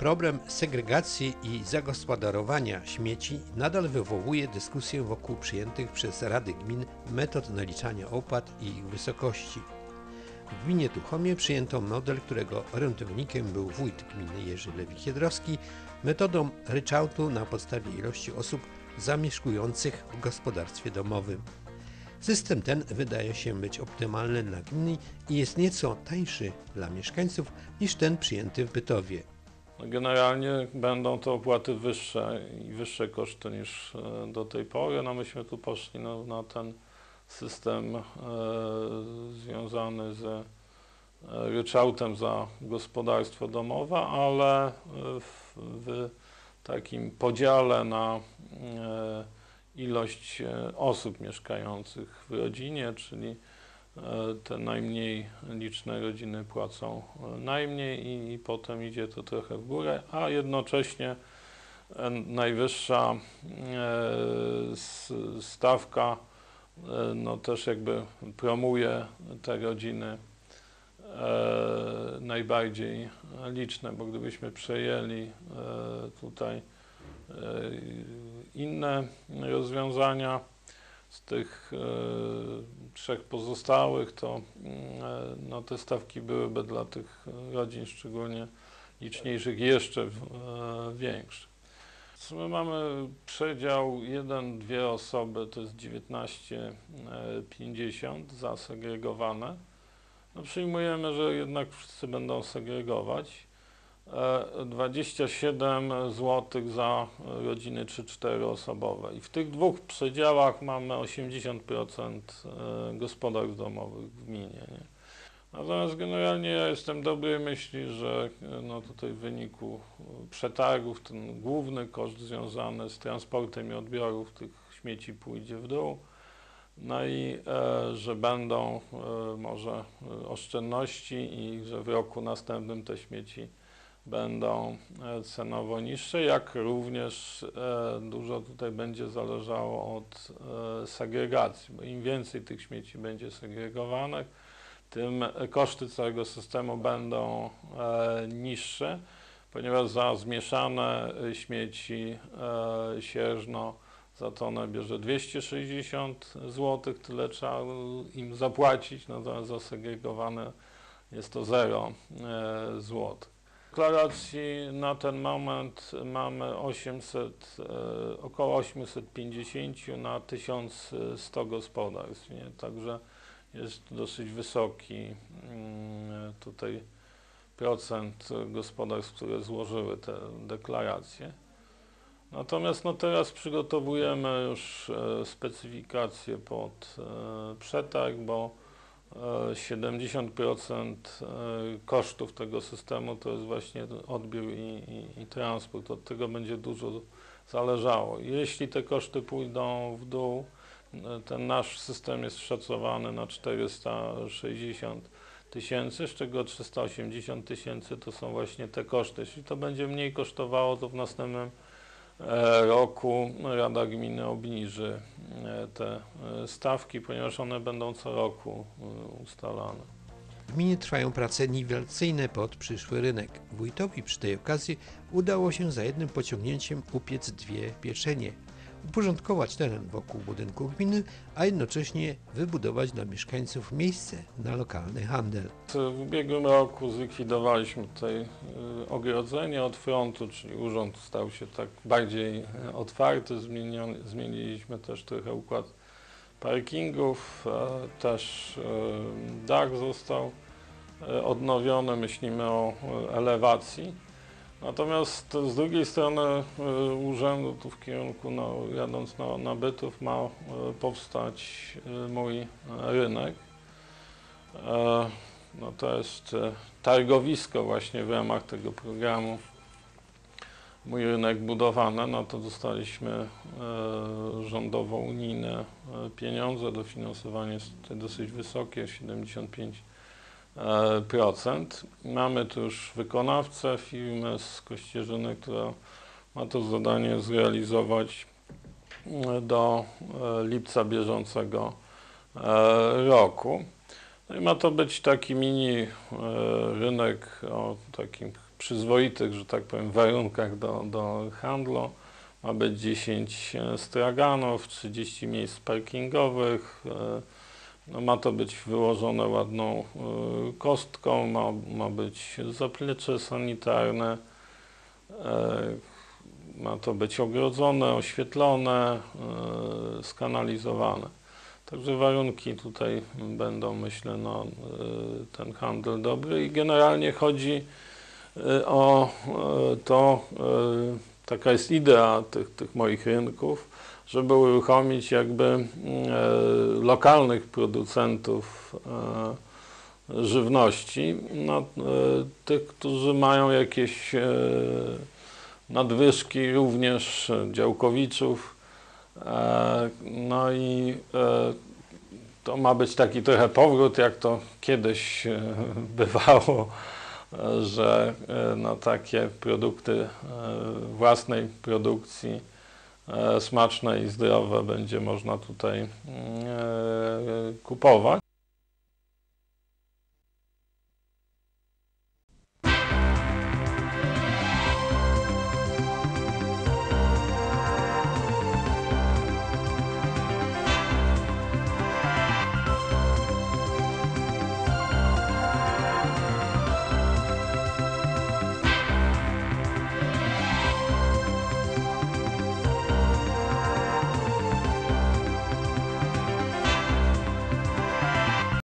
Problem segregacji i zagospodarowania śmieci nadal wywołuje dyskusję wokół przyjętych przez Rady Gmin metod naliczania opłat i ich wysokości. W gminie Tuchomie przyjęto model, którego orędownikiem był wójt gminy Jerzy Lewik-Jedrowski, metodą ryczałtu na podstawie ilości osób zamieszkujących w gospodarstwie domowym. System ten wydaje się być optymalny dla gminy i jest nieco tańszy dla mieszkańców niż ten przyjęty w Bytowie. Generalnie będą to opłaty wyższe i wyższe koszty niż e, do tej pory. No myśmy tu poszli no, na ten system e, związany z e, ryczałtem za gospodarstwo domowe, ale e, w, w takim podziale na e, ilość osób mieszkających w rodzinie, czyli te najmniej liczne rodziny płacą e, najmniej i, i potem idzie to trochę w górę, a jednocześnie e, najwyższa e, stawka e, no też jakby promuje te rodziny e, najbardziej liczne, bo gdybyśmy przejęli e, tutaj e, inne rozwiązania z tych e, trzech pozostałych, to mm, e, no, te stawki byłyby dla tych rodzin szczególnie liczniejszych jeszcze e, większe. My mamy przedział 1-2 osoby, to jest 19,50 zasegregowane. No przyjmujemy, że jednak wszyscy będą segregować. E, 27 zł za rodziny 3-4 osobowe. I w tych dwóch przedziałach mamy 80% e, gospodarstw domowych w gminie. Nie? Natomiast generalnie ja jestem dobrej myśli, że e, no tutaj w wyniku e, przetargów ten główny koszt związany z transportem i odbiorów tych śmieci pójdzie w dół. No i e, że będą e, może e, oszczędności i że w roku następnym te śmieci będą e, cenowo niższe, jak również e, dużo tutaj będzie zależało od e, segregacji, bo im więcej tych śmieci będzie segregowanych, tym koszty całego systemu będą niższe, ponieważ za zmieszane śmieci sierżno za tonę bierze 260 zł, tyle trzeba im zapłacić, natomiast za segregowane jest to 0 e, zł. W deklaracji na ten moment mamy 800, e, około 850 na 1100 gospodarstw, nie? także jest dosyć wysoki mm, tutaj procent gospodarstw, które złożyły te deklaracje. Natomiast no teraz przygotowujemy już e, specyfikację pod e, przetarg, bo 70% e, kosztów tego systemu to jest właśnie odbiór i, i, i transport. Od tego będzie dużo zależało. Jeśli te koszty pójdą w dół, e, ten nasz system jest szacowany na 460 tysięcy, z czego 380 tysięcy to są właśnie te koszty. Jeśli to będzie mniej kosztowało, to w następnym roku Rada Gminy obniży e, te e, stawki, ponieważ one będą co roku e, ustalane. W gminie trwają prace niwelacyjne pod przyszły rynek. Wójtowi przy tej okazji udało się za jednym pociągnięciem upiec dwie pieczenie, uporządkować teren wokół budynku gminy, a jednocześnie wybudować dla mieszkańców miejsce na lokalny handel. W ubiegłym roku zlikwidowaliśmy tutaj y, ogrodzenie od frontu, czyli urząd stał się tak bardziej e, otwarty, zmieniony, zmieniliśmy też trochę układ parkingów, też e, dach został odnowiony, myślimy o elewacji. Natomiast z drugiej strony e, urzędu tu w kierunku, no, jadąc na, Bytów, ma e, powstać e, mój rynek. No to jest targowisko właśnie w ramach tego programu Mój Rynek Budowane, no to dostaliśmy rządowo-unijne pieniądze, dofinansowanie jest dosyć wysokie, 75%. E, procent. Mamy tu już wykonawcę, firmę z Kościerzyny, która ma to zadanie zrealizować e, do e, lipca bieżącego roku. No i ma to być taki mini rynek o takim przyzwoitych, że tak powiem, warunkach do, do handlu. Ma być 10 straganów, 30 miejsc parkingowych. No, ma to być wyłożone ładną e, kostką, ma, ma być zaplecze sanitarne, e, ma to być ogrodzone, oświetlone, e, skanalizowane. Także warunki tutaj będą, myślę, no, e, ten handel dobry i generalnie chodzi o to, taka jest idea tych, tych moich rynków, żeby uruchomić jakby mm, e, lokalnych producentów e, żywności, no, e, tych, którzy mają jakieś nadwyżki, również działkowiczów. No i to ma być taki trochę powrót, jak to kiedyś bywało, że e, no, takie produkty e, własnej produkcji e, smaczne i zdrowe będzie można tutaj mm, kupować.